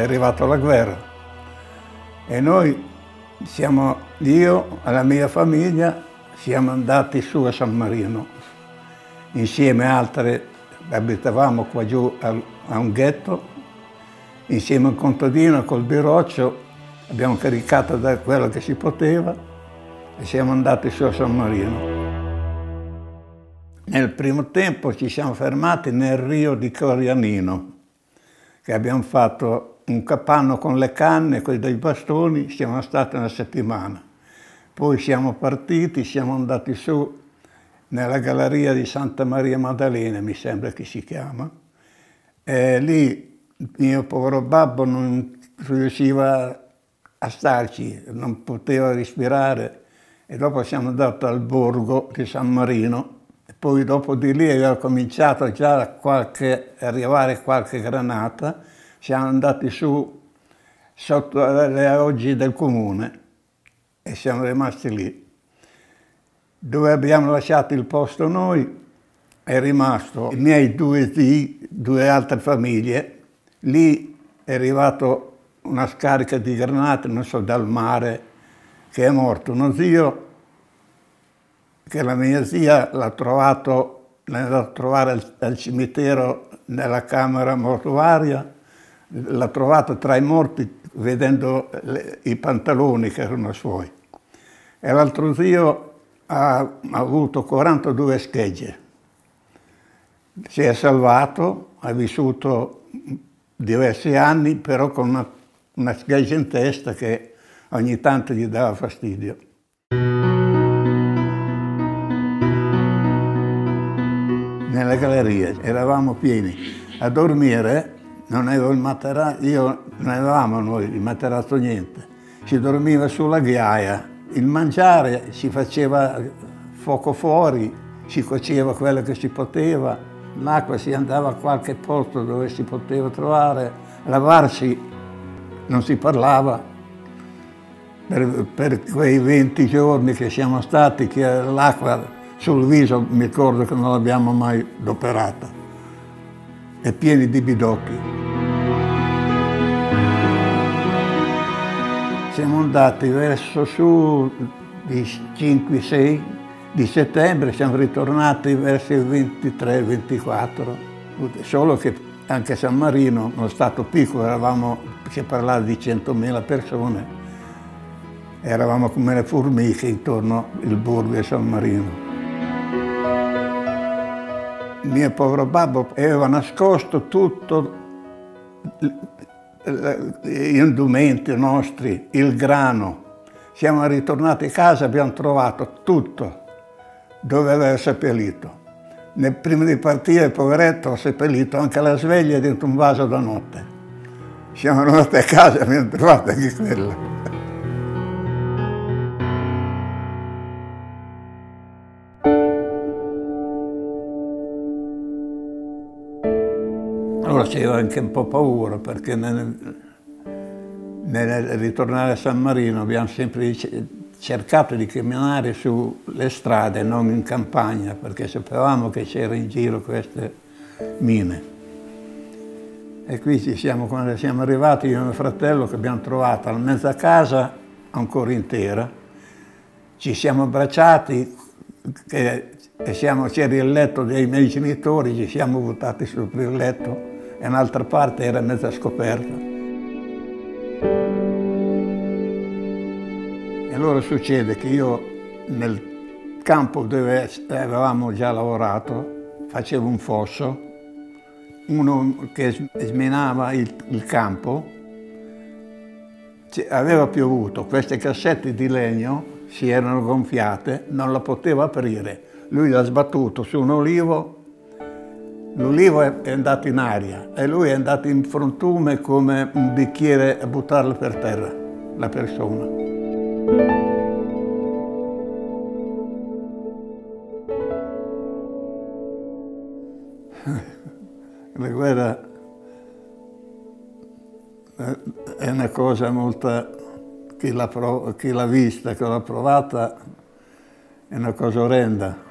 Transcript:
è arrivata la guerra. E noi siamo, io e la mia famiglia siamo andati su a San Marino, insieme a altre, abitavamo qua giù a un ghetto, insieme a un contadino col biroccio, abbiamo caricato da quello che si poteva e siamo andati su a San Marino. Nel primo tempo ci siamo fermati nel rio di Corianino, che abbiamo fatto un capanno con le canne, con dei bastoni, siamo stati una settimana. Poi siamo partiti, siamo andati su nella galleria di Santa Maria Maddalena, mi sembra che si chiama, e lì mio povero babbo non riusciva a starci, non poteva respirare e dopo siamo andati al borgo di San Marino e poi dopo di lì aveva cominciato già a arrivare qualche granata, siamo andati su sotto le oggi del comune e siamo rimasti lì. Dove abbiamo lasciato il posto noi è rimasto i miei due zii, due altre famiglie, lì è arrivato una scarica di granate, non so, dal mare, che è morto uno zio, che la mia zia l'ha trovato, l'ha andato a trovare al cimitero nella camera mortuaria, l'ha trovato tra i morti vedendo le, i pantaloni che erano suoi. E l'altro zio ha, ha avuto 42 schegge. Si è salvato, ha vissuto diversi anni, però con una una scheggia in testa che ogni tanto gli dava fastidio. Nelle gallerie eravamo pieni. A dormire non avevo il materasso, io non avevamo noi il materasso niente. Si dormiva sulla ghiaia. Il mangiare si faceva fuoco fuori, si cuoceva quello che si poteva, l'acqua si andava a qualche posto dove si poteva trovare, lavarsi non si parlava. Per, per quei 20 giorni che siamo stati, che l'acqua sul viso mi ricordo che non l'abbiamo mai adoperata, e pieni di bidocchi. Siamo andati verso su di 5-6 di settembre, siamo ritornati verso il 23-24, solo che anche San Marino, uno stato piccolo, eravamo, si parlava di 100.000 persone, eravamo come le formiche intorno al borgo di San Marino. Mio povero babbo aveva nascosto tutto, gli indumenti nostri, il grano. Siamo ritornati a casa e abbiamo trovato tutto dove aveva seppellito. Prima di partire, il poveretto, ho seppellito anche la sveglia dentro un vaso da notte. Siamo andati a casa e abbiamo trovato anche quella. Allora c'era anche un po' paura perché nel, nel ritornare a San Marino abbiamo sempre cercato di camminare sulle strade, non in campagna, perché sapevamo che c'era in giro queste mine. E qui ci siamo, quando siamo arrivati io e mio fratello, che abbiamo trovato la mezza casa ancora intera, ci siamo abbracciati e siamo, c'era il letto dei miei genitori, ci siamo buttati sul letto e un'altra parte era mezza scoperta. allora succede che io nel campo dove avevamo già lavorato facevo un fosso, uno che smenava il, il campo, aveva piovuto, queste cassette di legno si erano gonfiate, non la poteva aprire. Lui l'ha sbattuto su un olivo, l'olivo è andato in aria e lui è andato in frontume come un bicchiere a buttarlo per terra, la persona. La guerra è una cosa molto... chi l'ha vista, chi l'ha provata, è una cosa orrenda.